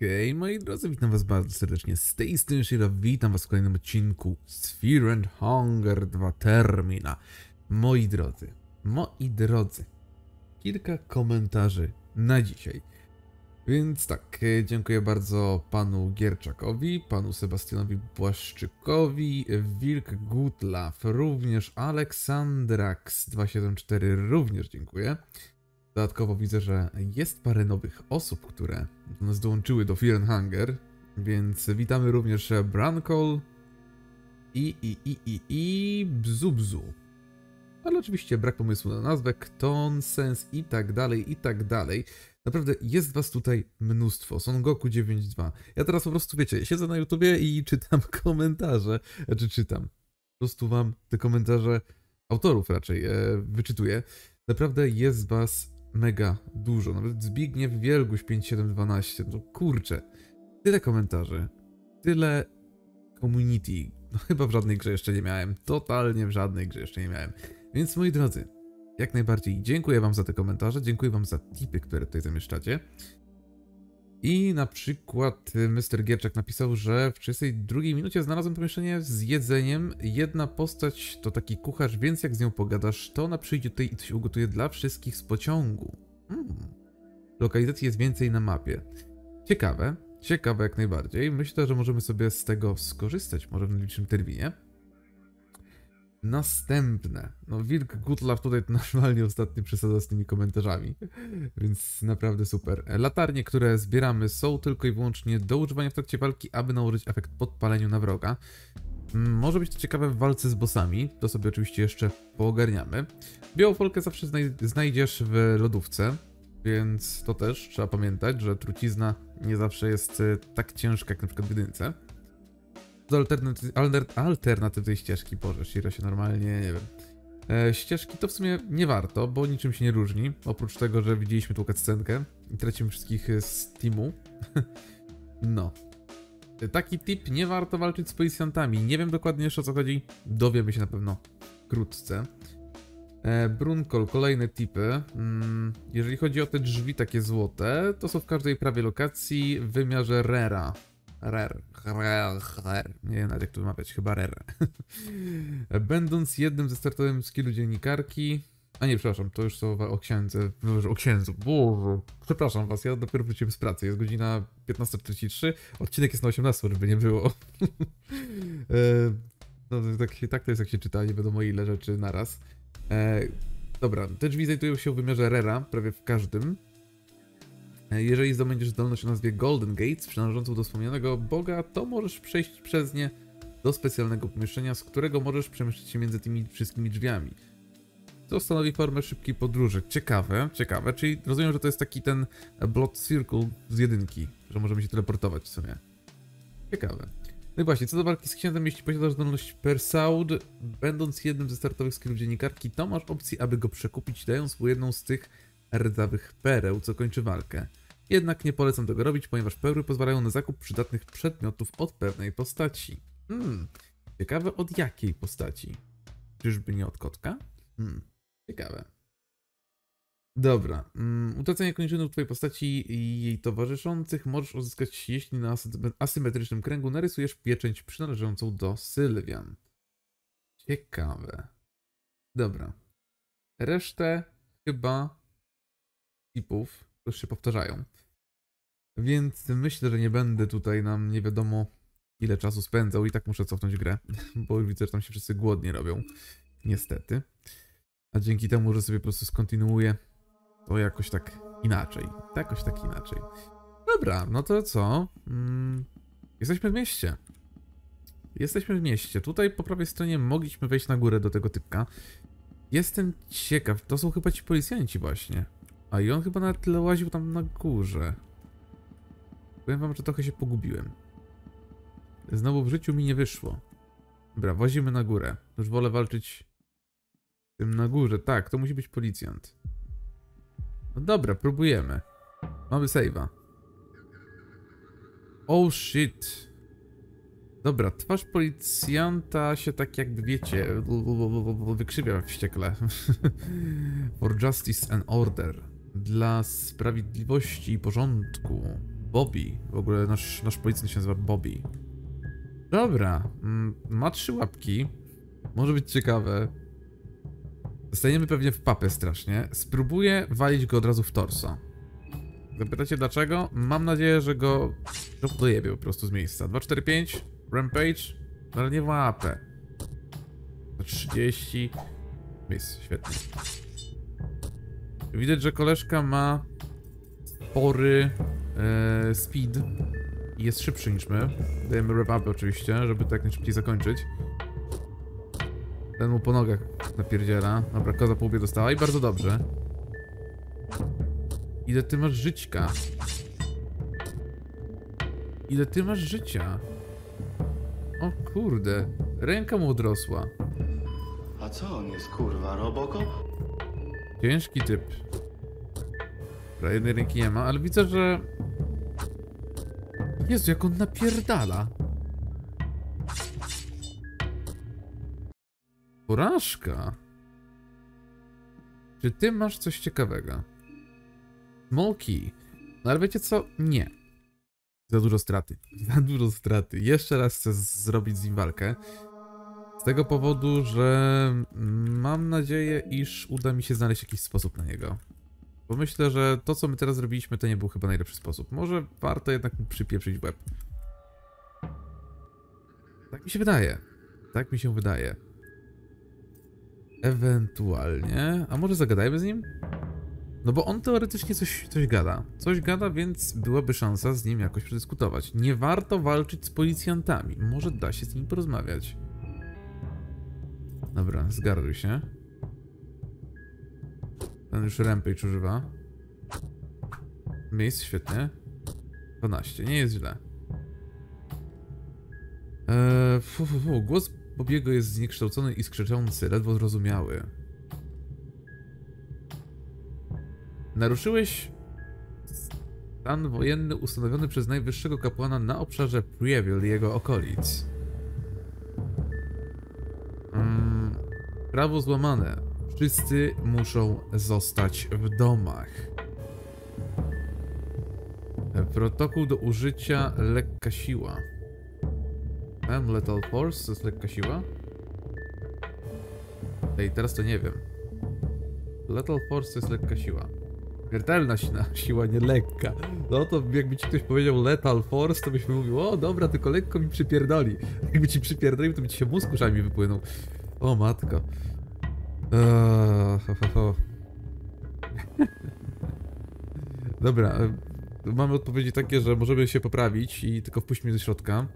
Okej, moi drodzy, witam was bardzo serdecznie z tej strony Shira, witam was w kolejnym odcinku Sphere and Hunger 2 Termina. Moi drodzy, moi drodzy, kilka komentarzy na dzisiaj. Więc tak, e, dziękuję bardzo panu Gierczakowi, panu Sebastianowi Błaszczykowi, Wilk Gutlaw, również Aleksandrax274 również dziękuję. Dodatkowo widzę, że jest parę nowych osób, które do nas dołączyły do Fear więc witamy również Brancol i i i i i Bzubzu. Ale oczywiście brak pomysłu na nazwę, Kton, Sens i tak dalej, i tak dalej. Naprawdę jest was tutaj mnóstwo. Son Goku 9.2. Ja teraz po prostu, wiecie, siedzę na YouTubie i czytam komentarze. Znaczy czytam. Po prostu wam te komentarze autorów raczej e, wyczytuję. Naprawdę jest was mega dużo. Nawet Zbigniew Wielguś 5712. No kurczę. Tyle komentarzy. Tyle community. No chyba w żadnej grze jeszcze nie miałem. Totalnie w żadnej grze jeszcze nie miałem. Więc moi drodzy, jak najbardziej dziękuję wam za te komentarze, dziękuję wam za tipy, które tutaj zamieszczacie. I na przykład y, Mr. Gierczak napisał, że w 32 minucie znalazłem pomieszczenie z jedzeniem. Jedna postać to taki kucharz, więc jak z nią pogadasz, to ona przyjdzie tutaj i coś ugotuje dla wszystkich z pociągu. Hmm. Lokalizacji jest więcej na mapie. Ciekawe, ciekawe jak najbardziej. Myślę, że możemy sobie z tego skorzystać, może w najbliższym terminie. Następne. No, Wilk Gutlaw tutaj normalnie ostatnio przesadza z tymi komentarzami, więc naprawdę super. Latarnie, które zbieramy są tylko i wyłącznie do używania w trakcie walki, aby nałożyć efekt podpaleniu na wroga. Mm, Może być to ciekawe w walce z bossami, to sobie oczywiście jeszcze poogarniamy. Białą folkę zawsze znaj znajdziesz w lodówce, więc to też trzeba pamiętać, że trucizna nie zawsze jest y, tak ciężka jak na przykład w jedynce do alternaty alter alternatywnej ścieżki. Boże, Shiro się normalnie, nie wiem. E, ścieżki to w sumie nie warto, bo niczym się nie różni. Oprócz tego, że widzieliśmy tą cutscenkę i tracimy wszystkich z teamu. no. E, taki tip, nie warto walczyć z policjantami. Nie wiem dokładnie jeszcze o co chodzi. Dowiemy się na pewno wkrótce. E, Brunkol, kolejne tipy. Mm, jeżeli chodzi o te drzwi takie złote, to są w każdej prawie lokacji w wymiarze Rera. Rer, rer, rer. Nie wiem nawet jak to wymawiać, chyba rer. Będąc jednym ze startowym skillu dziennikarki... A nie, przepraszam, to już słowa o księdze, o księdzu, Boże. Przepraszam was, ja dopiero wróciłem z pracy, jest godzina 15.43, odcinek jest na 18, żeby nie było. E, no tak, tak to jest jak się czyta, nie wiadomo ile rzeczy naraz. E, dobra, te drzwi znajdują się w wymiarze Rera, prawie w każdym. Jeżeli zdobędziesz zdolność o nazwie Golden Gates, przynależącą do wspomnianego Boga, to możesz przejść przez nie do specjalnego pomieszczenia, z którego możesz przemieszczać się między tymi wszystkimi drzwiami. To stanowi formę szybkiej podróży. Ciekawe, ciekawe, czyli rozumiem, że to jest taki ten Blood Circle z jedynki, że możemy się teleportować w sumie. Ciekawe. No i właśnie, co do walki z księdzem, jeśli posiadasz zdolność Persaud, będąc jednym ze startowych skillów dziennikarki, to masz opcję, aby go przekupić, dając mu jedną z tych rdzawych pereł, co kończy walkę. Jednak nie polecam tego robić, ponieważ perły pozwalają na zakup przydatnych przedmiotów od pewnej postaci. Hmm, ciekawe od jakiej postaci? Czyżby nie od kotka? Hmm, ciekawe. Dobra, mm, utracenie kończynów twojej postaci i jej towarzyszących możesz uzyskać, jeśli na asy- asymetrycznym kręgu narysujesz pieczęć przynależącą do Sylwian. Ciekawe. Dobra. Resztę chyba tipów już się powtarzają. Więc myślę, że nie będę tutaj nam nie wiadomo ile czasu spędzał i tak muszę cofnąć grę, bo widzę, że tam się wszyscy głodnie robią. Niestety. A dzięki temu, że sobie po prostu skontinuuję, to jakoś tak inaczej. Jakoś tak inaczej. Dobra, no to co? Mm, jesteśmy w mieście. Jesteśmy w mieście. Tutaj po prawej stronie mogliśmy wejść na górę do tego typka. Jestem ciekaw, to są chyba ci policjanci właśnie. A i on chyba na tyle łaził tam na górze. Powiem wam, że trochę się pogubiłem. Znowu w życiu mi nie wyszło. Dobra, włazimy na górę. Już wolę walczyć tym na górze. Tak, to musi być policjant. No dobra, próbujemy. Mamy save'a. Oh shit. Dobra, twarz policjanta się tak jakby wiecie, wykrzywia wściekle. For justice and order. Dla sprawiedliwości i porządku. Bobby. W ogóle nasz, nasz policjant się nazywa Bobby. Dobra. mm, Ma trzy łapki. Może być ciekawe. Dostaniemy pewnie w papę strasznie. Spróbuję walić go od razu w torso. Zapytacie dlaczego? Mam nadzieję, że go dojebie po prostu z miejsca. 245, Rampage, no ale nie w łapę. 30. Jest, świetnie. Widać, że koleżka ma spory e, speed i jest szybszy niż my. Dajemy rev oczywiście, żeby to jak najszybciej zakończyć. Ten mu po nogach napierdziela. Dobra, koza po dostała i bardzo dobrze. Ile ty masz żyćka? Ile ty masz życia? O kurde, ręka mu odrosła. A co on jest, kurwa, Robocop? Ciężki typ. Dobra, jednej ręki nie ma, ale widzę, że... Jezu, jak on napierdala. Porażka. Czy ty masz coś ciekawego? Key. No ale wiecie co? Nie. Za dużo straty. Za dużo straty. Jeszcze raz chcę zrobić z nim walkę. Z tego powodu, że mam nadzieję, iż uda mi się znaleźć jakiś sposób na niego. Bo myślę, że to, co my teraz zrobiliśmy, to nie był chyba najlepszy sposób. Może warto jednak przypieprzyć łeb. Tak mi się wydaje. Tak mi się wydaje. Ewentualnie... A może zagadajmy z nim? No bo on teoretycznie coś, coś gada. Coś gada, więc byłaby szansa z nim jakoś przedyskutować. Nie warto walczyć z policjantami. Może da się z nim porozmawiać. Dobra, zgarduj się. Ten już rampage używa. Miejsce, świetnie. 12, nie jest źle. Eee, fu, fu, fu. Głos Bobiego jest zniekształcony i skrzeczący, ledwo zrozumiały. Naruszyłeś stan wojenny ustanowiony przez najwyższego kapłana na obszarze Prieville i jego okolic. Prawo złamane. Wszyscy muszą zostać w domach. Protokół do użycia lekka siła. Em, Lethal Force to jest lekka siła? Ej, teraz to nie wiem. Lethal Force to jest lekka siła. Śmiertelna si- siła, nie lekka. No to jakby ci ktoś powiedział Lethal Force, to byśmy mówił, o dobra, tylko lekko mi przypierdoli. Jakby ci przypierdolił, to by ci się mózg uszami wypłynął. O matko. Eee, ho, ho, ho. Dobra, e, mamy odpowiedzi takie, że możemy się poprawić i tylko wpuść mnie do środka.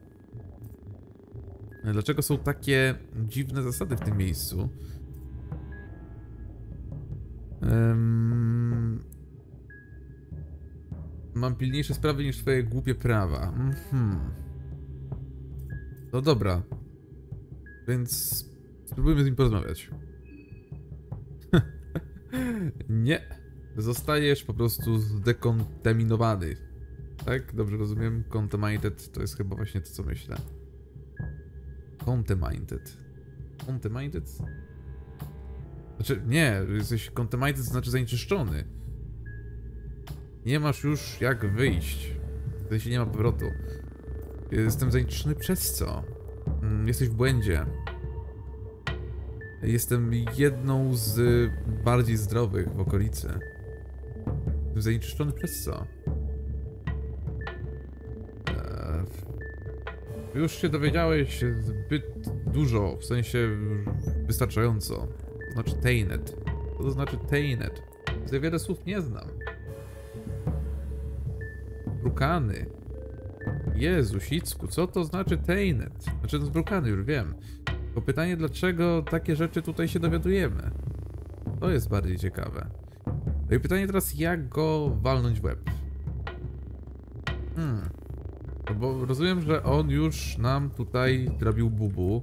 E, Dlaczego są takie dziwne zasady w tym miejscu? Em, Mam pilniejsze sprawy niż twoje głupie prawa. Mhm. No dobra. Więc spróbujmy z nim porozmawiać. Nie. Zostajesz po prostu zdekontaminowany. Tak? Dobrze rozumiem? Contaminated to jest chyba właśnie to, co myślę. Contaminated. Contaminated? Znaczy, nie, jesteś contaminated, to znaczy zanieczyszczony. Nie masz już jak wyjść. W sensie nie ma powrotu. Jestem zanieczyszczony przez co? Mm, Jesteś w błędzie. Jestem jedną z bardziej zdrowych w okolicy. Zanieczyszczony przez co? Eee, już się dowiedziałeś zbyt dużo, w sensie wystarczająco. To znaczy Tainet. Co to znaczy Tainet? Za wiele słów nie znam. Brukany. Jezu, Sicku, co to znaczy Tainet? Znaczy, to zbrukany, już wiem. Tylko pytanie, dlaczego takie rzeczy tutaj się dowiadujemy? To jest bardziej ciekawe. No i pytanie teraz, jak go walnąć w łeb? Hmm. No bo rozumiem, że on już nam tutaj zrobił bubu.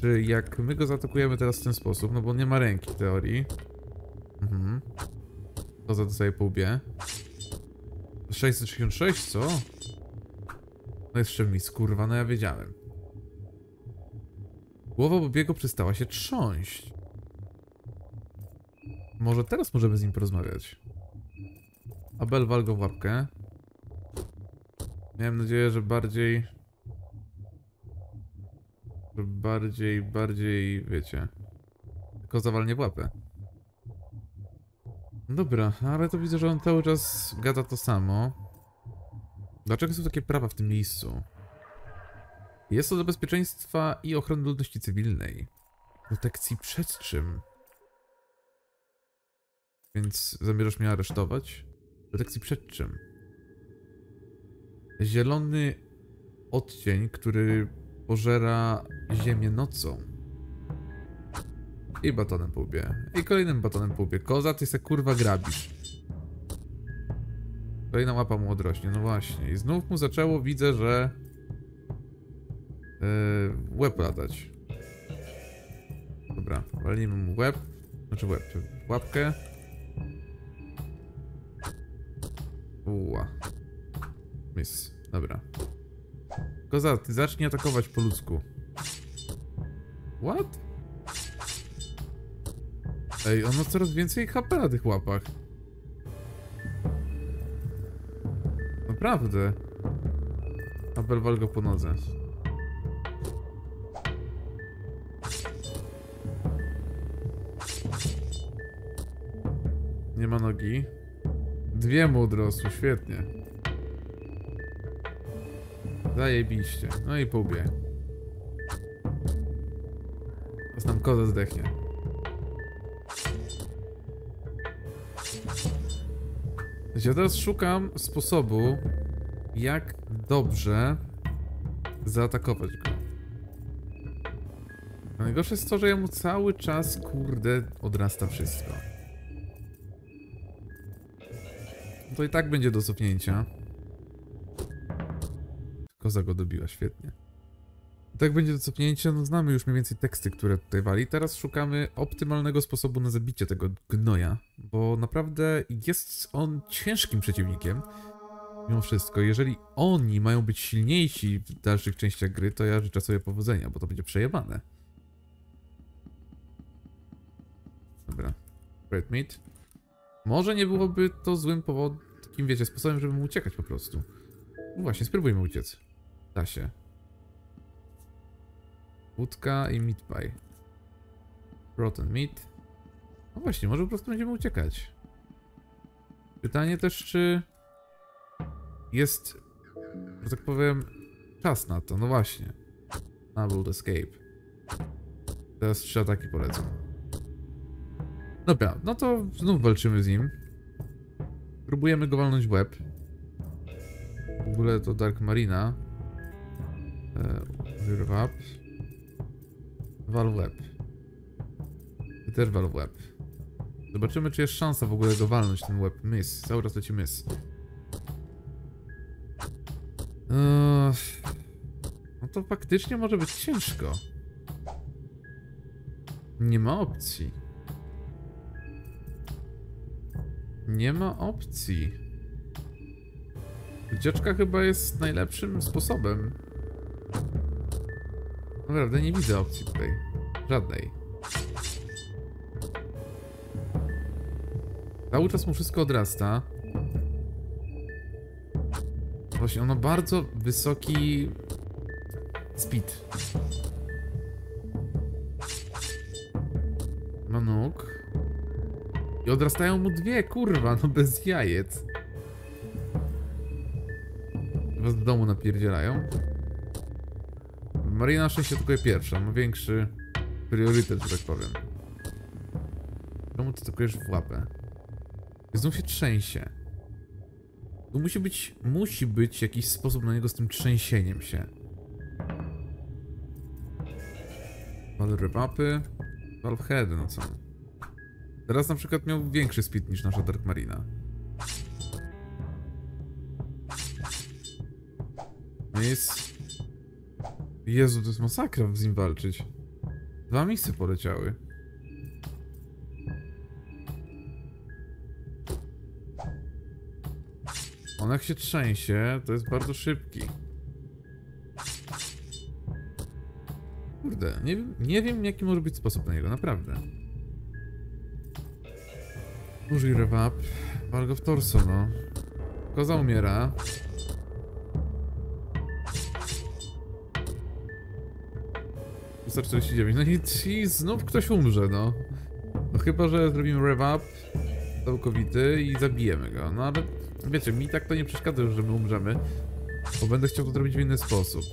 Czy jak my go zaatakujemy teraz w ten sposób, no bo nie ma ręki w teorii. Mhm. To za dostaje po łbie. 666, co? No jeszcze mi skurwa, no ja wiedziałem. Głowa Bobiego przestała się trząść. Może teraz możemy z nim porozmawiać. Abel wal go w łapkę. Miałem nadzieję, że bardziej... Że bardziej, bardziej, wiecie... Tylko zawalnie w łapę. Dobra, ale to widzę, że on cały czas gada to samo. Dlaczego są takie prawa w tym miejscu? Jest to dla bezpieczeństwa i ochrony ludności cywilnej. Protekcji przed czym? Więc zamierzasz mnie aresztować? Protekcji przed czym? Zielony odcień, który pożera ziemię nocą. I batonem po łbie. I kolejnym batonem po łbie. Koza, ty se kurwa grabisz. Kolejna łapa mu odrośnie, no właśnie. I znów mu zaczęło, widzę, że... Yy, łeb latać. Dobra, walimy mu łeb. Znaczy łeb, łapkę. Uła. Miss. Dobra. Koza, ty zacznij atakować po ludzku. What? Ej, on ma coraz więcej HP na tych łapach. Naprawdę. Abel wal go po nodze. Nie ma nogi. Dwie mu odrosły, świetnie. Zajebiście. No i po łbie. Teraz nam koza zdechnie. Ja teraz szukam sposobu, jak dobrze zaatakować go. Najgorsze jest to, że ja mu cały czas, kurde, odrasta wszystko. To i tak będzie do cofnięcia. Koza go dobiła, świetnie. I tak będzie do cofnięcia, no znamy już mniej więcej teksty, które tutaj wali. Teraz szukamy optymalnego sposobu na zabicie tego gnoja, bo naprawdę jest on ciężkim przeciwnikiem. Mimo wszystko, jeżeli oni mają być silniejsi w dalszych częściach gry, to ja życzę sobie powodzenia, bo to będzie przejebane. Dobra. Red meat. Może nie byłoby to złym powodem, takim wiecie, sposobem, żeby mu uciekać po prostu. No właśnie, spróbujmy uciec. Da się. Wódka i meat pie. Rotten meat. No właśnie, może po prostu będziemy uciekać. Pytanie też, czy jest, że tak powiem, czas na to. No właśnie. Enabled escape. Teraz trzy ataki polecą. Dobra, no to znów walczymy z nim. Próbujemy go walnąć w łeb. W ogóle to Dark Marina. Rear up. Wal w łeb. Też wal w łeb. Zobaczymy, czy jest szansa w ogóle go walnąć ten łeb. Miss. Cały czas leci miss. Eee, no to faktycznie może być ciężko. Nie ma opcji. Nie ma opcji. Ucieczka chyba jest najlepszym sposobem. Naprawdę nie widzę opcji tutaj. Żadnej. Cały czas mu wszystko odrasta. Właśnie, on ma bardzo wysoki speed. Ma nóg. I odrastają mu dwie, kurwa, no bez jajec. Was do domu napierdzielają. Marina na szczęście tylko jest pierwsza, ma większy priorytet, że tak powiem. Czemu ty tylko w łapę? Znów się trzęsie. Tu musi być, musi być jakiś sposób na niego z tym trzęsieniem się. Valve repapy, Valve head, no co? Teraz na przykład miał większy speed niż nasza Dark Marina. No. Jezu, to jest masakra z nim walczyć. Dwa misy poleciały. On jak się trzęsie, to jest bardzo szybki. Kurde, nie nie wiem jaki może być sposób na niego, naprawdę. Użyj rewap. walgo w torso, no. Koza umiera. Usta 49. No i, i znów ktoś umrze, no. No chyba, że zrobimy rewap całkowity i zabijemy go. No ale wiecie, mi tak to nie przeszkadza że my umrzemy. Bo będę chciał to zrobić w inny sposób.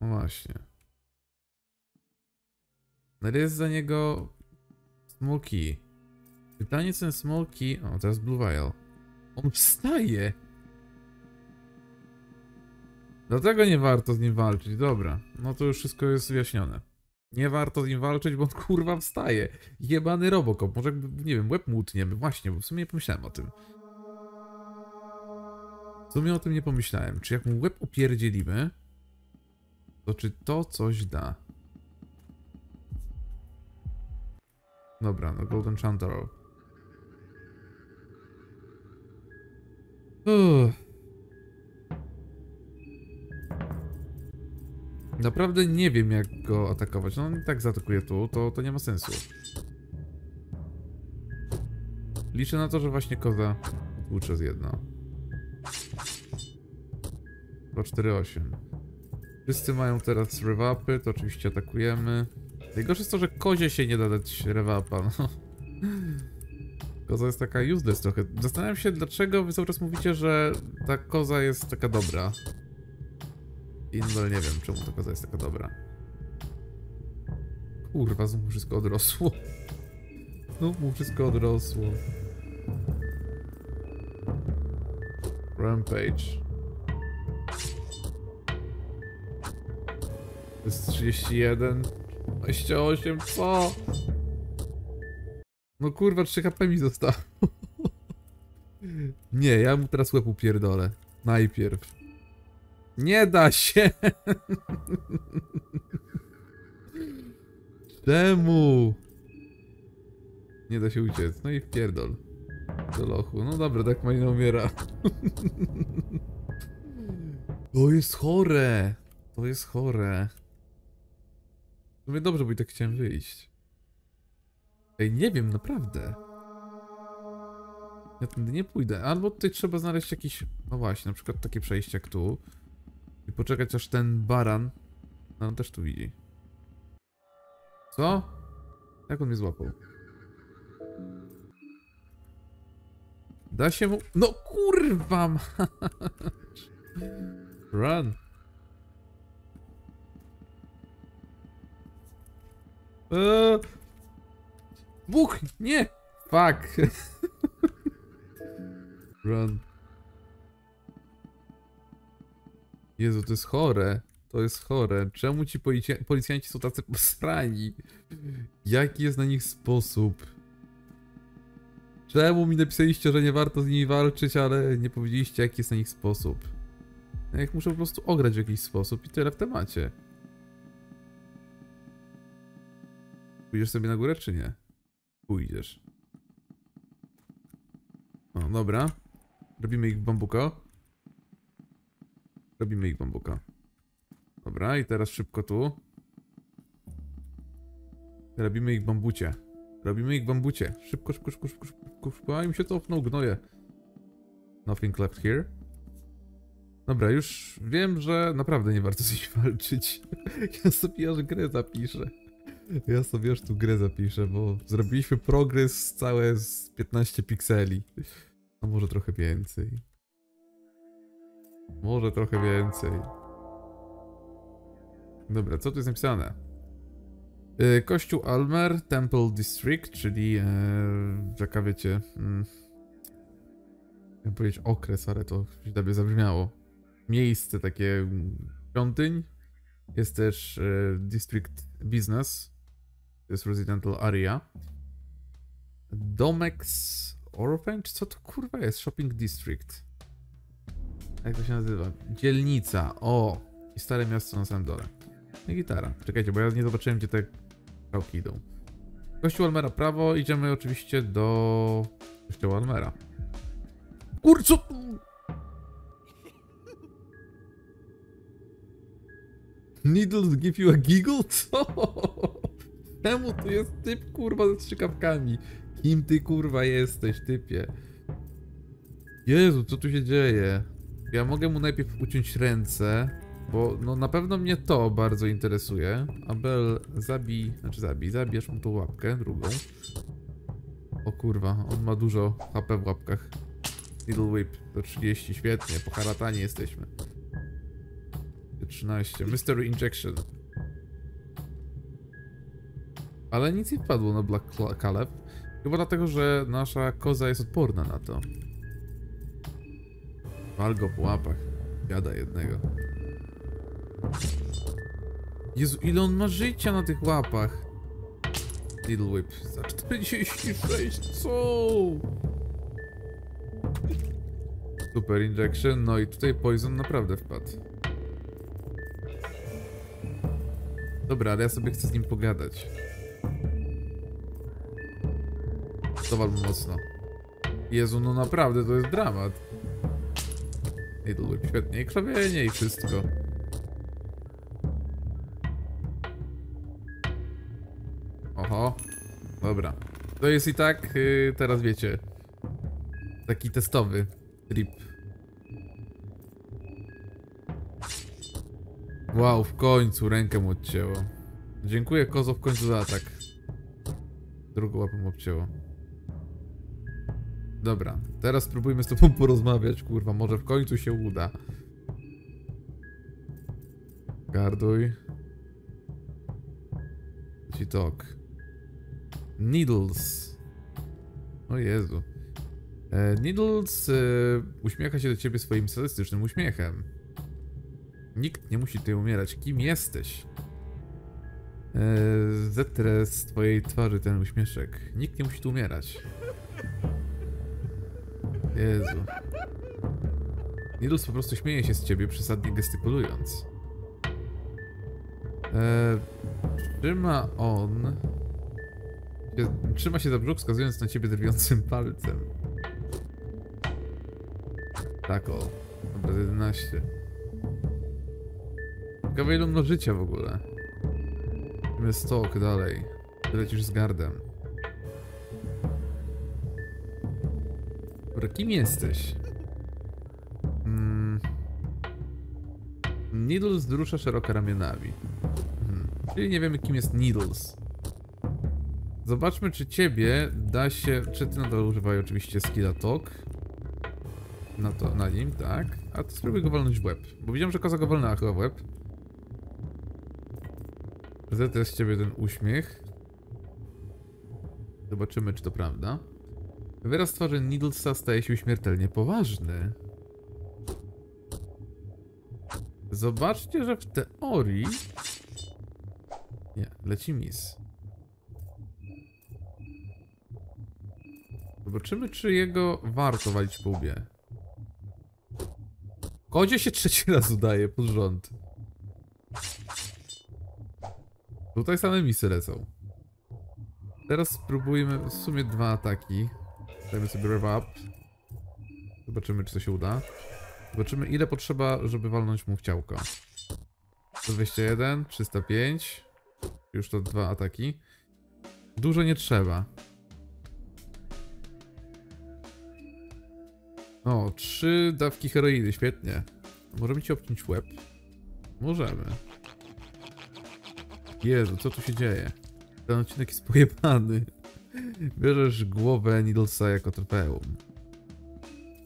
No właśnie. No jest za niego... Smoki. Pytanie co ten small key... O, teraz blue vial. On wstaje! Dlatego nie warto z nim walczyć, dobra. No to już wszystko jest wyjaśnione. Nie warto z nim walczyć, bo on kurwa wstaje. Jebany Robocop. Może nie wiem, łeb mu utniemy. Właśnie, bo w sumie nie pomyślałem o tym. W sumie o tym nie pomyślałem. Czy jak mu łeb upierdzielimy, to czy to coś da? Dobra, no Golden Chantarrow. Uff. Naprawdę nie wiem jak go atakować. No on tak zaatakuje tu, to, to nie ma sensu. Liczę na to, że właśnie koza tłucze z jedno. 248. Wszyscy mają teraz rewapy, to oczywiście atakujemy. Najgorsze jest to, że kozie się nie da dać rewapa, no. Koza jest taka useless trochę. Zastanawiam się, dlaczego wy cały czas mówicie, że ta koza jest taka dobra. I nadal nie wiem, czemu ta koza jest taka dobra. Kurwa, znów wszystko odrosło. Znów mu wszystko odrosło. Rampage. To jest 31. 28, co? No kurwa, 3 HP mi zostało. Nie, ja mu teraz łeb upierdolę. Najpierw. Nie da się! Czemu? Nie da się uciec. No i wpierdol. Do lochu. No dobra, tak malina umiera. To jest chore. To jest chore. Sumie dobrze, bo i tak chciałem wyjść. Ej, nie wiem, naprawdę. Ja tędy nie pójdę. Albo tutaj trzeba znaleźć jakiś... No właśnie, na przykład takie przejście jak tu. I poczekać aż ten baran... No on też tu widzi. Co? Jak on mnie złapał? Da się mu... No kurwa. Run. Eee. Buch! Nie! Fuck! Run. Jezu, to jest chore. To jest chore. Czemu ci policja policjanci są tacy posrani? Jaki jest na nich sposób? Czemu mi napisaliście, że nie warto z nimi walczyć, ale nie powiedzieliście, jaki jest na nich sposób? No jak muszę po prostu ograć w jakiś sposób i tyle w temacie. Pójdziesz sobie na górę, czy nie? Pójdziesz. O, dobra. Robimy ich w bambuko. Robimy ich bambuka. Dobra, i teraz szybko tu. Robimy ich bambucie. Robimy ich bambucie. Szybko, szybko, szybko, szybko, szybko, szybko. A im się cofnął, gnoje. Nothing left here. Dobra, już wiem, że naprawdę nie warto z nich walczyć. Ja sobie aż grę zapiszę. Ja sobie aż tu grę zapiszę, bo zrobiliśmy progres całe z 15 pikseli. A może trochę więcej. Może trochę więcej. Dobra, co tu jest napisane? Yy, Kościół Almer, Temple District, czyli yy, jaka wiecie... Yy, chciałem powiedzieć okres, ale to źle by zabrzmiało. Miejsce takie mm, świątyń. Jest też yy, District Business. To jest Residential Area. Domex Orphanage? Co to kurwa jest? Shopping District. Jak to się nazywa? Dzielnica. O! I stare miasto na samym dole. I gitara. Czekajcie, bo ja nie zobaczyłem, gdzie te kałki idą. Kościół Almera prawo. Idziemy oczywiście do kościoła Almera. Kur, co? Needles give you a giggle? Co? Czemu tu jest typ kurwa ze strzykawkami? Kim ty kurwa jesteś, typie? Jezu, co tu się dzieje? Ja mogę mu najpierw uciąć ręce. Bo no na pewno mnie to bardzo interesuje. Abel, zabij, znaczy zabij, zabierz mu tą łapkę, drugą. O kurwa, on ma dużo HP w łapkach. Needle Whip to 30, świetnie, po haratanie jesteśmy. 13, Mystery Injection. Ale nic nie wpadło na Black Caleb. Chyba dlatego, że nasza koza jest odporna na to. Wal go po łapach. Jada jednego. Jezu, ile on ma życia na tych łapach. Little Whip za 46, co? Super Injection, no i tutaj Poison naprawdę wpadł. Dobra, ale ja sobie chcę z nim pogadać. Mu mocno. Jezu, no naprawdę, to jest dramat. Little Whip, świetnie. I krwawienie i wszystko. Oho. Dobra. To jest i tak, yy, teraz wiecie. Taki testowy trip. Wow, w końcu rękę mu odcięło. Dziękuję Kozo w końcu za atak. Drugą łapę mu obcięło. Dobra, teraz spróbujmy z tobą porozmawiać, kurwa, może w końcu się uda. Garduj. Ci talk. Needles. O Jezu. E, Needles e, uśmiecha się do ciebie swoim sadystycznym uśmiechem. Nikt nie musi tutaj umierać. Kim jesteś? E, zetrę z twojej twarzy ten uśmieszek. Nikt nie musi tu umierać. Jezu. Needles po prostu śmieje się z ciebie, przesadnie gestykulując. E, trzyma on... się- Trzyma się za brzuch, wskazując na ciebie drwiącym palcem. Tak o. Dobra, 11. Ciekawe ile życia w ogóle. Idziemy stok dalej. Lecisz z gardem. Dobra, kim jesteś? Mm. Needles wzrusza szeroko ramionami. Mhm. Czyli nie wiemy kim jest Needles. Zobaczmy czy ciebie da się... Czy ty nadal używaj oczywiście skilla talk. Na to, na nim, tak. A to spróbuj go walnąć w łeb. Bo widziałem, że koza go walnęła chyba w łeb. Zetę z ciebie ten uśmiech. Zobaczymy, czy to prawda. Wyraz twarzy Needlesa staje się śmiertelnie poważny. Zobaczcie, że w teorii... Nie, leci mis. Zobaczymy, czy jego warto walić po łbie. Kodzie się trzeci raz udaje pod rząd. Tutaj same misy lecą. Teraz spróbujmy w sumie dwa ataki. Dajmy sobie rev up. Zobaczymy, czy to się uda. Zobaczymy, ile potrzeba, żeby walnąć mu w ciałko. 121, 305. Już to dwa ataki. Dużo nie trzeba. O, trzy dawki heroiny, świetnie. Możemy ci obciąć łeb? Możemy. Jezu, co tu się dzieje? Ten odcinek jest pojebany. Bierzesz głowę Needlesa jako trofeum.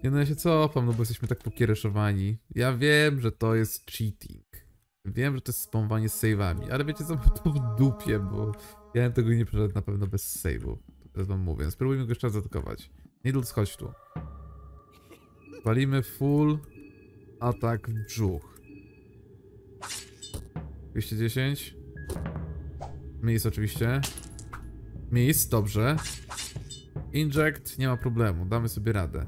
Nie no, ja się cofam, no bo jesteśmy tak pokiereszowani. Ja wiem, że to jest cheating. Wiem, że to jest spamowanie z save'ami, ale wiecie co, to w dupie, bo ja bym tego nie przeszedł na pewno bez save'u. Teraz wam mówię. Spróbujmy go jeszcze raz zaatakować. Needles, chodź tu. Walimy full atak w brzuch. 210. Miss oczywiście. Miss, dobrze. Inject, nie ma problemu, damy sobie radę.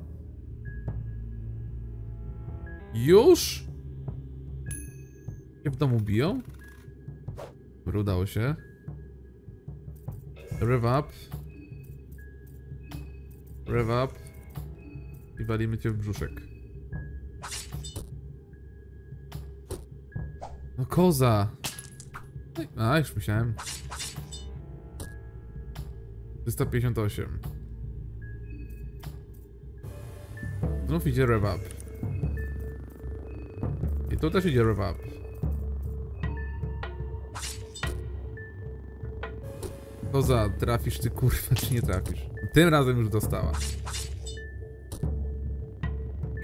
Już? Się w domu biją? Dobra, udało się. Rev up. Rev up. I walimy cię w brzuszek. No koza! Ej, A, już myślałem. 358. Znów idzie revap. I tu też idzie revap. To za, trafisz ty kurwa, czy nie trafisz? Tym razem już dostała.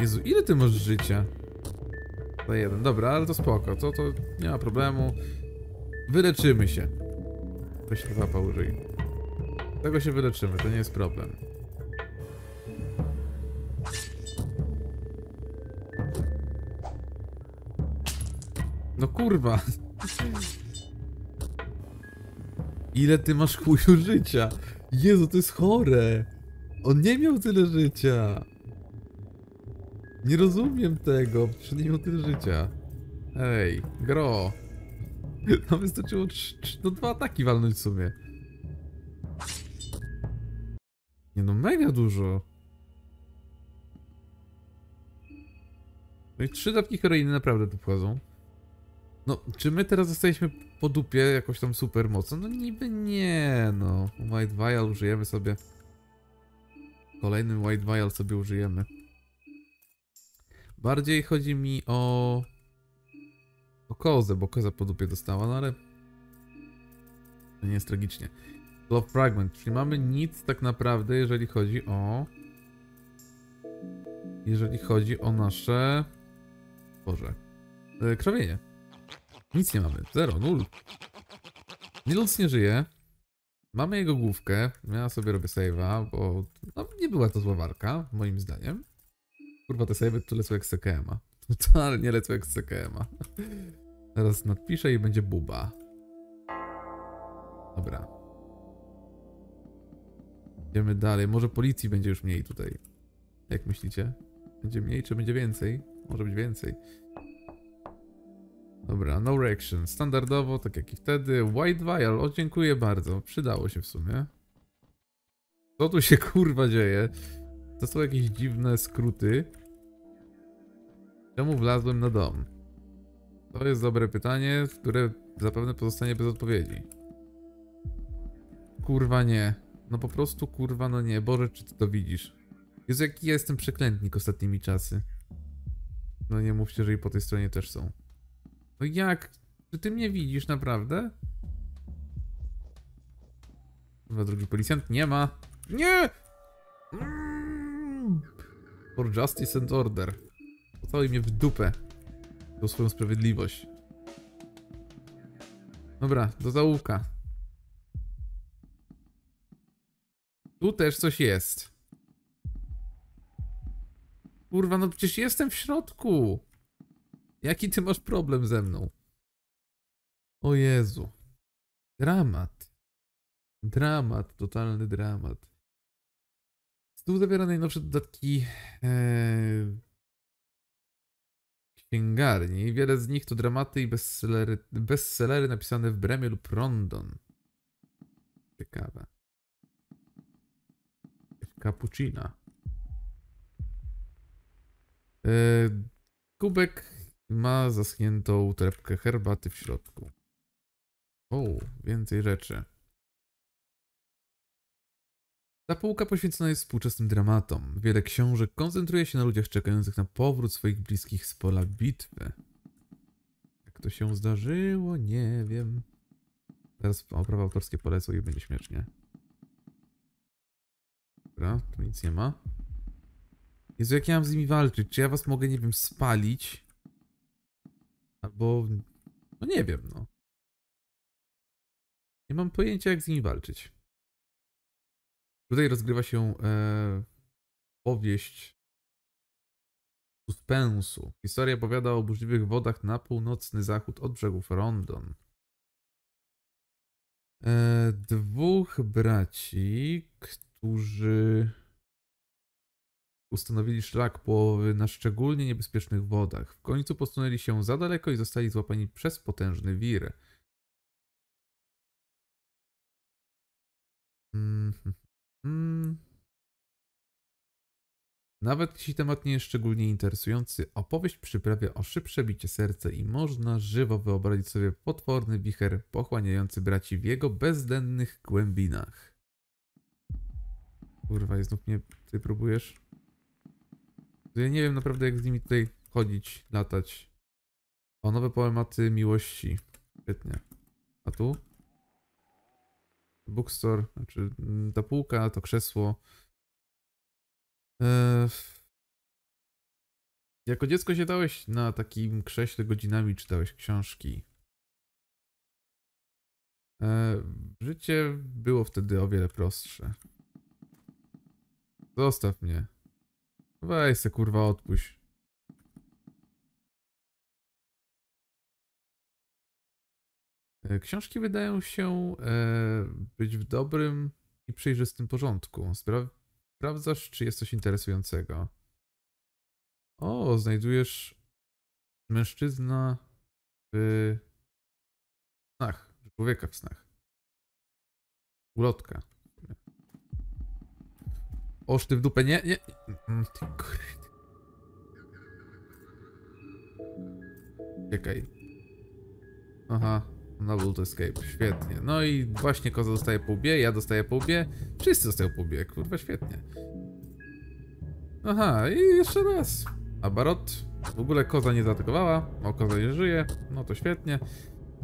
Jezu, ile ty masz życia? Za jeden, dobra, ale to spoko, to, to nie ma problemu. Wyleczymy się. Weź rewapa użyj. Tego się wyleczymy, to nie jest problem. No kurwa. Ile ty masz chuju życia? Jezu, to jest chore. On nie miał tyle życia. Nie rozumiem tego, przecież nie miał tyle życia. Ej, gro. No wystarczyło no dwa ataki walnąć w sumie. Dużo. No i trzy dawki heroiny naprawdę tu wchodzą. No, czy my teraz zostaliśmy po dupie jakoś tam super mocno? No niby nie, no. White Vial użyjemy sobie. Kolejny White Vial sobie użyjemy. Bardziej chodzi mi o... O kozę, bo koza po dupie dostała, no ale... To nie jest tragicznie. Love Fragment, czyli mamy nic tak naprawdę, jeżeli chodzi o... Jeżeli chodzi o nasze... Boże. E, Krowienie. Nic nie mamy. Zero, nul. Nilus nie żyje. Mamy jego główkę. Ja sobie robię save'a, bo no, nie była to zła walka, moim zdaniem. Kurwa, te save'y tu lecą jak z CKM-a. Totalnie lecą jak z CKM-a. Teraz nadpiszę i będzie buba. Dobra. Idziemy dalej. Może policji będzie już mniej tutaj. Jak myślicie? Będzie mniej, czy będzie więcej? Może być więcej. Dobra, no reaction. Standardowo, tak jak i wtedy. White Vial, o dziękuję bardzo. Przydało się w sumie. Co tu się kurwa dzieje? To są jakieś dziwne skróty. Czemu wlazłem na dom? To jest dobre pytanie, które zapewne pozostanie bez odpowiedzi. Kurwa nie. No po prostu kurwa no nie. Boże, czy ty to widzisz? Jezu, jaki ja jestem przeklętnik ostatnimi czasy. No nie mówcie, że i po tej stronie też są. No jak? Czy ty mnie widzisz naprawdę? Chyba drugi policjant nie ma. Nie! Mm. For justice and order. Pocałuj mnie w dupę. Do swoją sprawiedliwość. Dobra, do załówka. Tu też coś jest. Kurwa, no przecież jestem w środku. Jaki ty masz problem ze mną? O Jezu. Dramat. Dramat, totalny dramat. Stół zawiera najnowsze dodatki ee, księgarni. Wiele z nich to dramaty i bestsellery, bestsellery napisane w Bremie lub Rondon. Ciekawe. Cappuccina. E, kubek ma zaschniętą torebkę herbaty w środku. O, więcej rzeczy. Ta półka poświęcona jest współczesnym dramatom. Wiele książek koncentruje się na ludziach czekających na powrót swoich bliskich z pola bitwy. Jak to się zdarzyło, nie wiem. Teraz o prawa autorskie polecą i będzie śmiesznie. Dobra, tu nic nie ma. Jezu, jak ja mam z nimi walczyć? Czy ja was mogę, nie wiem, spalić? Albo... No nie wiem, no. Nie mam pojęcia, jak z nimi walczyć. Tutaj rozgrywa się e, powieść suspensu. Historia opowiada o burzliwych wodach na północny zachód od brzegów Rondon. E, dwóch braci, którzy ustanowili szlak połowy na szczególnie niebezpiecznych wodach. W końcu posunęli się za daleko i zostali złapani przez potężny wir. Mm. Nawet jeśli temat nie jest szczególnie interesujący, opowieść przyprawia o szybsze bicie serca i można żywo wyobrazić sobie potworny wicher pochłaniający braci w jego bezdennych głębinach. Kurwa, i znów mnie ty próbujesz? Ja nie wiem naprawdę jak z nimi tutaj chodzić, latać. O, nowe poematy miłości. Świetnie. A tu? bookstore, znaczy mm, ta półka, to krzesło. E, jako dziecko siadałeś na takim krześle godzinami, czytałeś książki. E, życie było wtedy o wiele prostsze. Zostaw mnie. Weź se kurwa odpuść. E, Książki wydają się e, być w dobrym i przejrzystym porządku. Spra- sprawdzasz, czy jest coś interesującego. O, znajdujesz mężczyzna w snach, człowieka w snach. Ulotka. Oż ty w dupę, nie, nie. Mm, Ty. Czekaj. Aha, Noble to Escape, świetnie. No i właśnie koza dostaje po łbie, ja dostaję po łbie, wszyscy dostają po łbie, kurwa, świetnie. Aha, i jeszcze raz. A Barot w ogóle koza nie zaatakowała, o koza nie żyje, no to świetnie.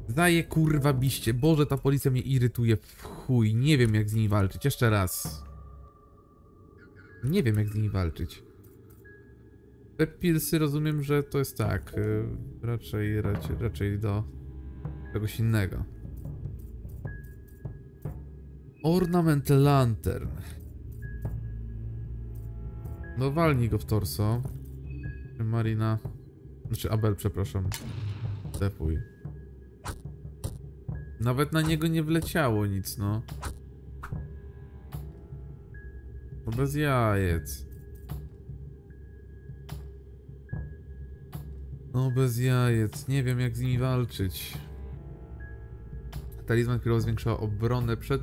Daje kurwa biście, Boże, ta policja mnie irytuje w chuj, nie wiem jak z nimi walczyć, jeszcze raz. Nie wiem jak z nimi walczyć. Te pilsy rozumiem, że to jest tak, y, raczej, raczej, raczej do czegoś innego. Ornamental Lantern. No walnij go w torso. Marina. Znaczy Abel, przepraszam. Defuj. Nawet na niego nie wleciało nic, no. No bez jajec. No bez jajec. Nie wiem jak z nimi walczyć. Talizman, który zwiększa obronę przed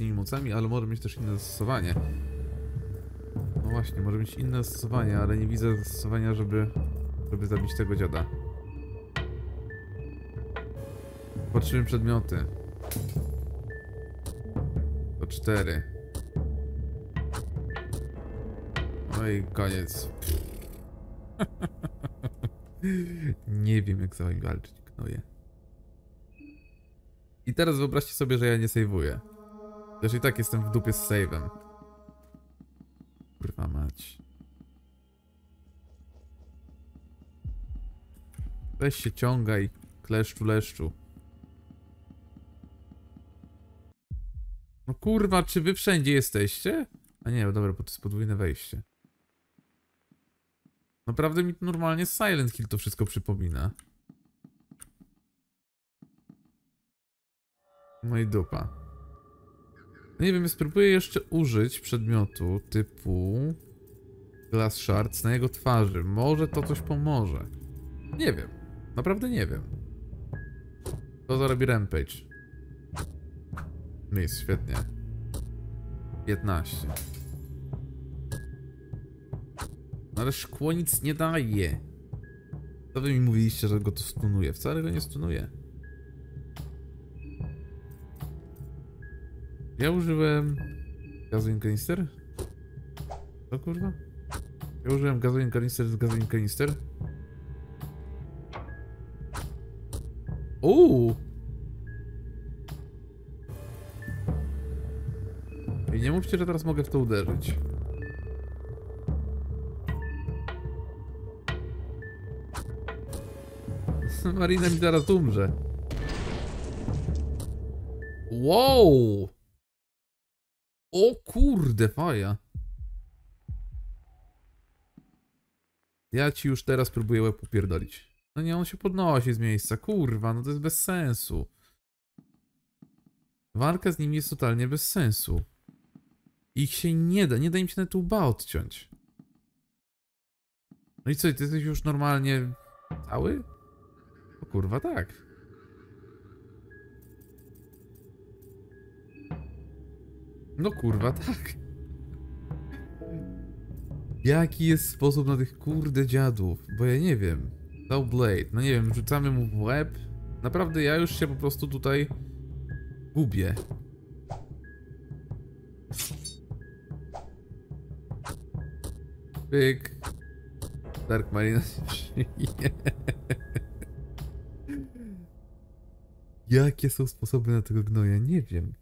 y, mocami, ale może mieć też inne zastosowanie. No właśnie, może mieć inne zastosowanie, ale nie widzę zastosowania, żeby, żeby zabić tego dziada. Patrzymy przedmioty. To cztery. No i koniec. nie wiem jak z wami walczyć, knoje. I teraz wyobraźcie sobie, że ja nie sejwuję. Też i tak jestem w dupie z save'em. Kurwa mać. Weź się ciągaj, kleszczu leszczu. No kurwa, czy wy wszędzie jesteście? A nie, dobra, bo to jest podwójne wejście. Naprawdę mi normalnie Silent Hill to wszystko przypomina. No i dupa. Nie wiem, spróbuję jeszcze użyć przedmiotu typu Glass Shards na jego twarzy. Może to coś pomoże. Nie wiem. Naprawdę nie wiem. To zarobi Rampage. Nic, świetnie. 15. ale szkło nic nie daje. Co wy mi mówiliście, że go to stunuje? Wcale go nie stunuje. Ja użyłem gasoline canister? Co kurwa? Ja użyłem gasoline canister z gasoline canister. Uuu! I nie mówcie, że teraz mogę w to uderzyć. Marina mi zaraz umrze. Wow! O kurde, faja. Ja ci już teraz próbuję łeb upierdolić. No nie, on się podnosi z miejsca. Kurwa, no to jest bez sensu. Walka z nim jest totalnie bez sensu. Ich się nie da, nie da im się nawet łba odciąć. No i co, ty jesteś już normalnie cały? O kurwa, tak. No kurwa, tak. Jaki jest sposób na tych kurde dziadów? Bo ja nie wiem. Dał Blade, no nie wiem, rzucamy mu w łeb. Naprawdę ja już się po prostu tutaj gubię. Pyk. Dark Marina się. Jakie są sposoby na tego gnoja? Nie wiem.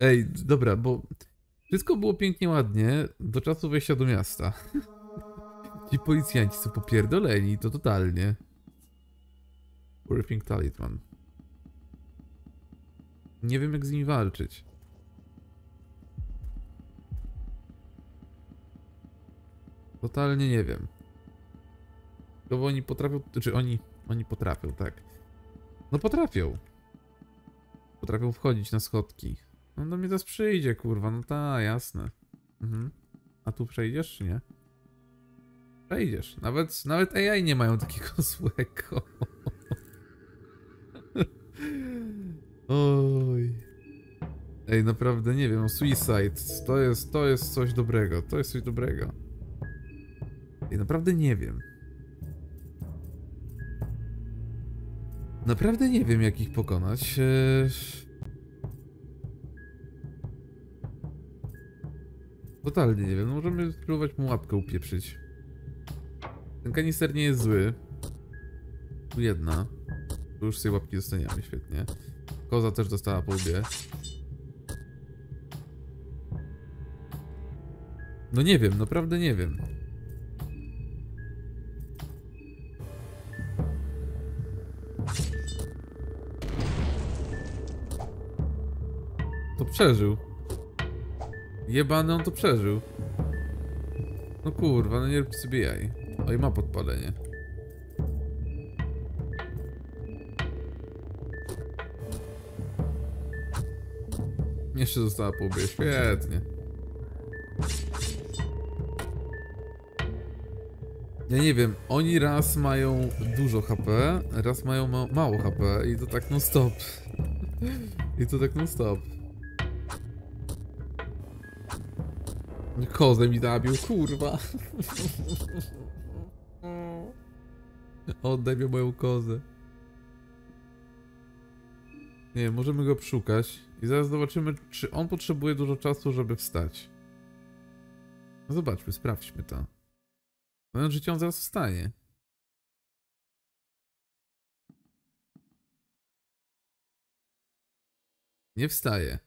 Ej, dobra, bo wszystko było pięknie, ładnie do czasu wejścia do miasta. Ci policjanci są popierdoleni, to totalnie. Working Talisman. Nie wiem jak z nimi walczyć. Totalnie nie wiem. Bo oni potrafią, czy oni, oni potrafią, tak. No potrafią. Potrafią wchodzić na schodki. No do mnie zaraz przyjdzie, kurwa, no ta, jasne. Mhm. A tu przejdziesz, czy nie? Przejdziesz. Nawet, nawet AI nie mają takiego złego. Oj. Ej, naprawdę nie wiem, Suicide, to jest, to jest coś dobrego, to jest coś dobrego. Ej, naprawdę nie wiem. Naprawdę nie wiem, jak ich pokonać. Eee... Totalnie nie wiem. No możemy spróbować mu łapkę upieprzyć. Ten kanister nie jest zły. Tu jedna. Tu już sobie łapki dostaniemy, świetnie. Koza też dostała po łbie. No nie wiem, naprawdę nie wiem. Przeżył. Jebany on to przeżył. No kurwa, no nie rób sobie jaj. Oj, ma podpalenie. Jeszcze została po łbie, świetnie. Ja nie wiem, oni raz mają dużo HP, raz mają ma mało HP i to tak non stop. I to tak non stop. Kozę mi zabił, kurwa. Oddaj mi moją kozę. Nie, możemy go szukać i zaraz zobaczymy, czy on potrzebuje dużo czasu, żeby wstać. No zobaczmy, sprawdźmy to. No życie on zaraz wstanie. Nie wstaje.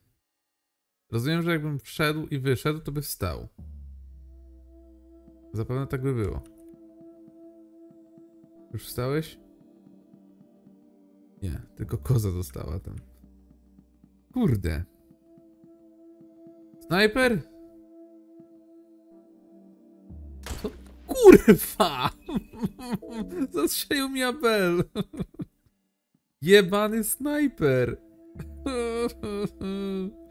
Rozumiem, że jakbym wszedł i wyszedł, to by wstał. Zapewne tak by było. Już wstałeś? Nie, tylko koza została tam. Kurde. Snajper? Co? Kurwa! Zastrzelił mi Abel. Jebany snajper.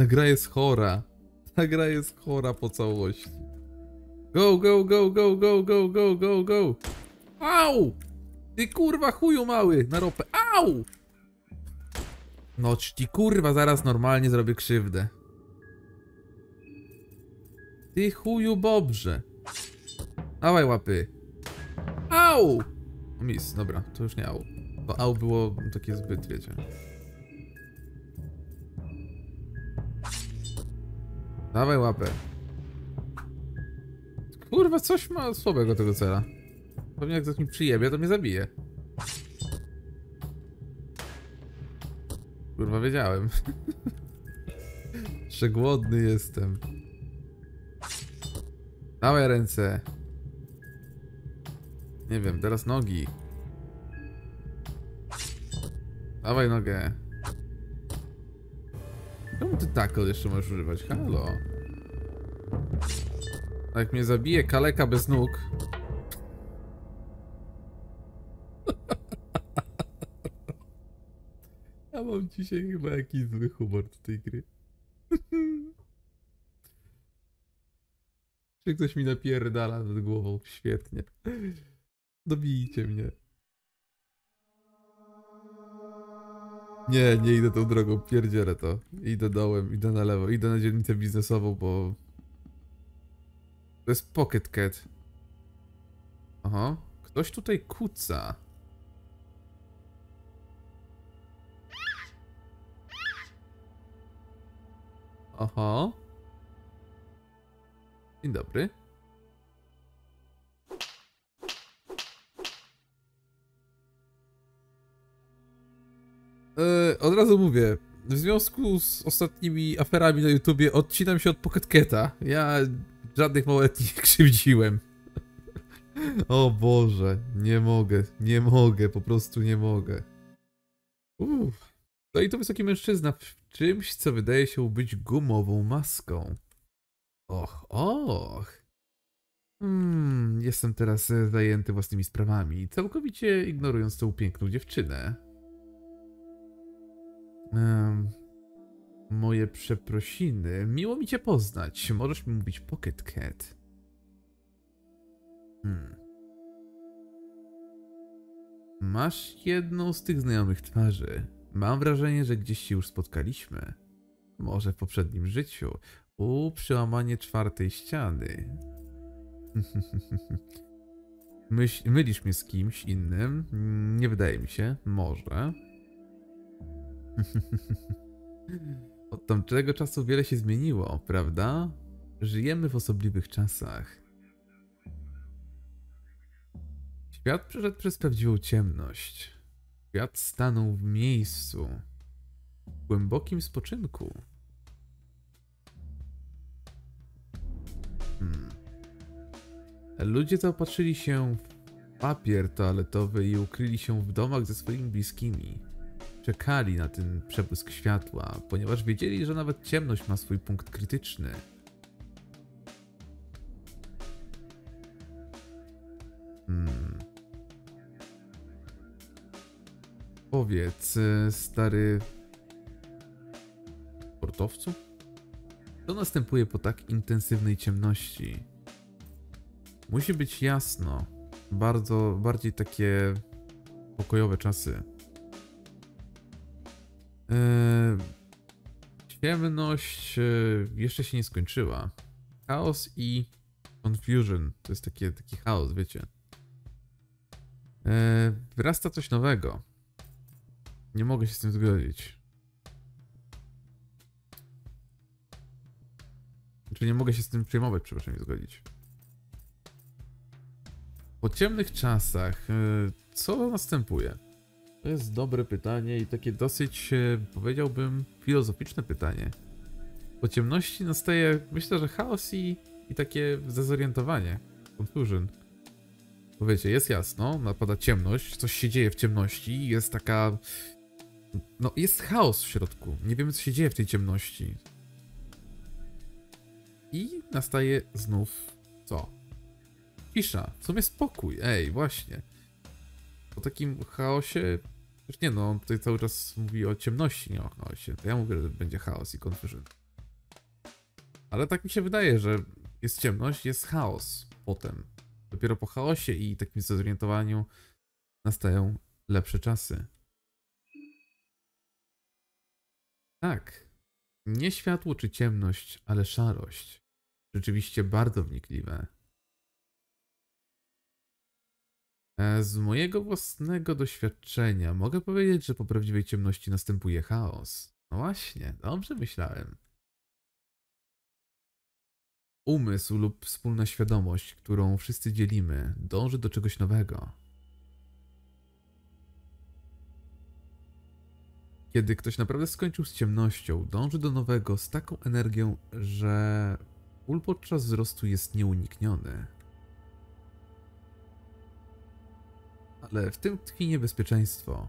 Ta gra jest chora. Ta gra jest chora po całości. Go, go, go, go, go, go, go, go, go. Au! Ty kurwa chuju mały na ropę. Au! No ci kurwa zaraz normalnie zrobię krzywdę. Ty chuju bobrze. Dawaj łapy. Au! Mis, dobra, to już nie au. Bo au było takie zbyt, wiecie. Dawaj łapę. Kurwa, coś ma słabego tego cela. Pewnie jak ktoś mi przyjebie, to mnie zabije. Kurwa, wiedziałem. Że głodny jestem. Dawaj ręce. Nie wiem, teraz nogi. Dawaj nogę. Czemu ty tackle jeszcze możesz używać? Halo. Jak mnie zabije kaleka bez nóg... Ja mam dzisiaj chyba jakiś zły humor do tej gry. Czy ktoś mi napierdala nad głową? Świetnie. Dobijcie mnie. Nie, nie idę tą drogą, pierdzielę to. Idę dołem, idę na lewo, idę na dzielnicę biznesową, bo... To jest Pocket Cat. Aha, ktoś tutaj kuca. Aha. Dzień dobry. E, od razu mówię, w związku z ostatnimi aferami na YouTubie odcinam się od Pocket Cata. Ja żadnych małoletni nie krzywdziłem. O Boże, nie mogę, nie mogę, po prostu nie mogę. Uff. No i to wysoki mężczyzna w czymś, co wydaje się być gumową maską. Och, och. Hmm, jestem teraz zajęty własnymi sprawami, całkowicie ignorując tą piękną dziewczynę. Moje przeprosiny. Miło mi cię poznać. Możesz mi mówić Pocket Cat. Hmm. Masz jedną z tych znajomych twarzy. Mam wrażenie, że gdzieś się już spotkaliśmy. Może w poprzednim życiu. U przełamanie czwartej ściany. Myśl, mylisz mnie z kimś innym? Nie wydaje mi się. Może. Od tamtego czasu wiele się zmieniło, prawda? Żyjemy w osobliwych czasach. Świat przeszedł przez prawdziwą ciemność. Świat stanął w miejscu, w głębokim spoczynku. Hmm. Ludzie zaopatrzyli się w papier toaletowy i ukryli się w domach ze swoimi bliskimi. Czekali na ten przebłysk światła, ponieważ wiedzieli, że nawet ciemność ma swój punkt krytyczny. Hmm. Powiedz, e, stary sportowcu? Co następuje po tak intensywnej ciemności? Musi być jasno. Bardzo, bardziej takie pokojowe czasy. Eee, ciemność e, jeszcze się nie skończyła. Chaos i confusion. To jest taki chaos, wiecie. Eee, wyrasta coś nowego. Nie mogę się z tym zgodzić. Czy nie mogę się z tym przejmować, przepraszam, nie zgodzić. Po ciemnych czasach, co następuje? To jest dobre pytanie i takie dosyć, e, powiedziałbym, filozoficzne pytanie. Po ciemności nastaje, myślę, że chaos i, i takie dezorientowanie, confusion. Bo wiecie, jest jasno, napada ciemność, coś się dzieje w ciemności, jest taka... No, jest chaos w środku, nie wiemy co się dzieje w tej ciemności. I nastaje znów co? Cisza, w sumie spokój, ej, właśnie. Po takim chaosie, już nie no, on tutaj cały czas mówi o ciemności, nie o chaosie. To ja mówię, że będzie chaos i confusion. Ale tak mi się wydaje, że jest ciemność, jest chaos potem. Dopiero po chaosie i takim zorientowaniu nastają lepsze czasy. Tak. Nie światło czy ciemność, ale szarość. Rzeczywiście bardzo wnikliwe. E, Z mojego własnego doświadczenia mogę powiedzieć, że po prawdziwej ciemności następuje chaos. No właśnie, dobrze myślałem. Umysł lub wspólna świadomość, którą wszyscy dzielimy, dąży do czegoś nowego. Kiedy ktoś naprawdę skończył z ciemnością, dąży do nowego z taką energią, że ból podczas wzrostu jest nieunikniony. Ale w tym tkwi niebezpieczeństwo.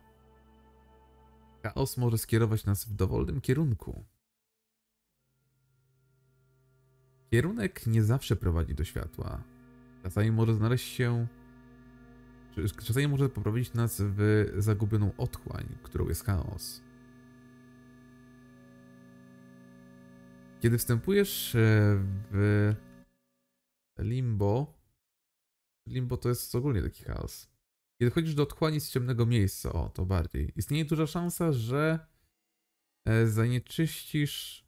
Chaos może skierować nas w dowolnym kierunku. Kierunek nie zawsze prowadzi do światła. Czasami może znaleźć się. Czasami może poprowadzić nas w zagubioną otchłań, którą jest chaos. Kiedy wstępujesz e, w limbo, limbo to jest ogólnie taki chaos. Kiedy wchodzisz do otchłani z ciemnego miejsca, o to bardziej, istnieje duża szansa, że e, zanieczyścisz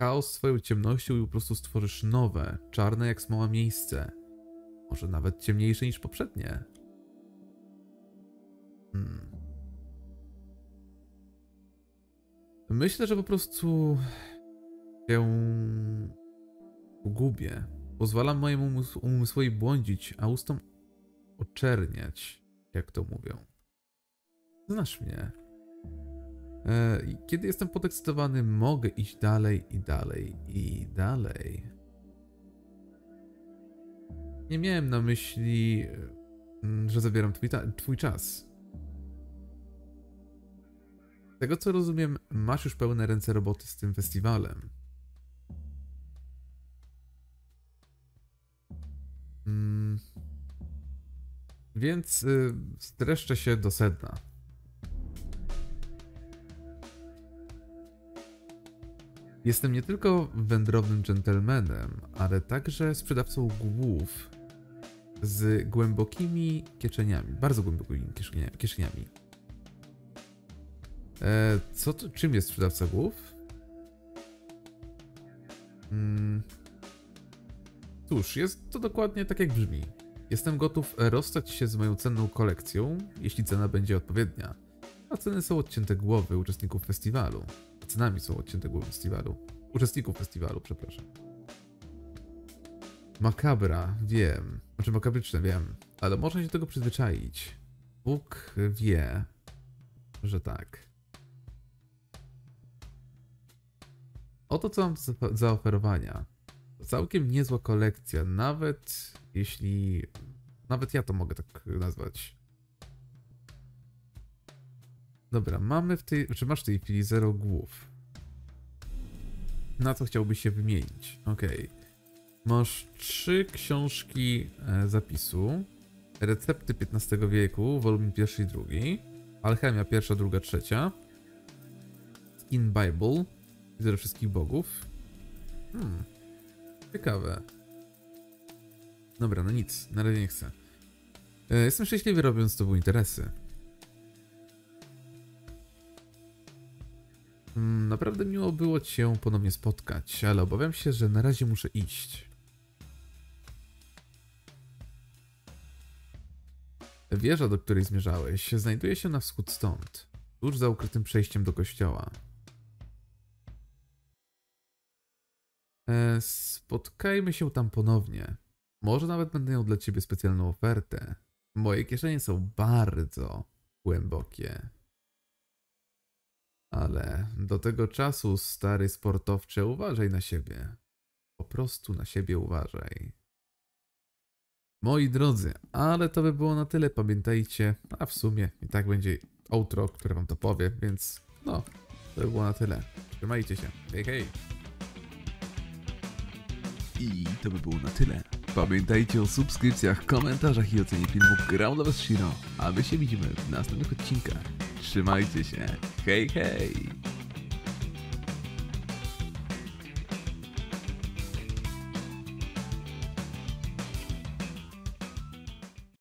chaos swoją ciemnością i po prostu stworzysz nowe, czarne jak smoła miejsce. Może nawet ciemniejsze niż poprzednie. Hmm. Myślę, że po prostu się gubię. Pozwalam mojemu umys- umysłowi błądzić, a ustom oczerniać, jak to mówią. Znasz mnie. E, Kiedy jestem podekscytowany, mogę iść dalej i dalej i dalej. Nie miałem na myśli, mm, że zabieram twój, twój czas. Z tego co rozumiem, masz już pełne ręce roboty z tym festiwalem. Więc y, streszczę się do sedna. Jestem nie tylko wędrownym dżentelmenem, ale także sprzedawcą głów z głębokimi kieszeniami, bardzo głębokimi kieszenia- kieszeniami. E, co to, czym jest sprzedawca głów? Mm. Cóż, jest to dokładnie tak jak brzmi. Jestem gotów rozstać się z moją cenną kolekcją, jeśli cena będzie odpowiednia. A ceny są odcięte głowy uczestników festiwalu. Cenami są odcięte głowy festiwalu. Uczestników festiwalu, przepraszam. Makabra, wiem. Znaczy makabryczne, wiem. Ale można się do tego przyzwyczaić. Bóg wie, że tak. Oto co mam do za- zaoferowania. Całkiem niezła kolekcja, nawet jeśli. Nawet ja to mogę tak nazwać. Dobra, mamy w tej. Czy masz w tej chwili zero głów? Na co chciałbyś się wymienić? Okej. Masz trzy książki e, zapisu. Recepty XV wieku, wolumin pierwszy i drugi. Alchemia pierwsza, druga, trzecia. Skin Bible. Widzę wszystkich bogów. Hmm. Ciekawe. Dobra, no nic, na razie nie chcę. E, Jestem szczęśliwy robiąc z tobą interesy. Mm, Naprawdę miło było cię ponownie spotkać, ale obawiam się, że na razie muszę iść. Wieża, do której zmierzałeś, znajduje się na wschód stąd, tuż za ukrytym przejściem do kościoła. E, spotkajmy się tam ponownie. Może nawet będę miał dla ciebie specjalną ofertę. Moje kieszenie są bardzo głębokie. Ale do tego czasu, stary sportowcze, uważaj na siebie. Po prostu na siebie uważaj. Moi drodzy, ale to by było na tyle, pamiętajcie. A w sumie i tak będzie outro, które wam to powie, więc no, to by było na tyle. Trzymajcie się. Hej, hej. I to by było na tyle. Pamiętajcie o subskrypcjach, komentarzach i ocenie filmu Ground of Shiro, a my się widzimy w następnych odcinkach. Trzymajcie się. Hej, hej!